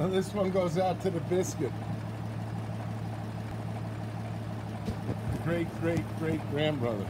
And this one goes out to the biscuit. Great, great, great grandbrother.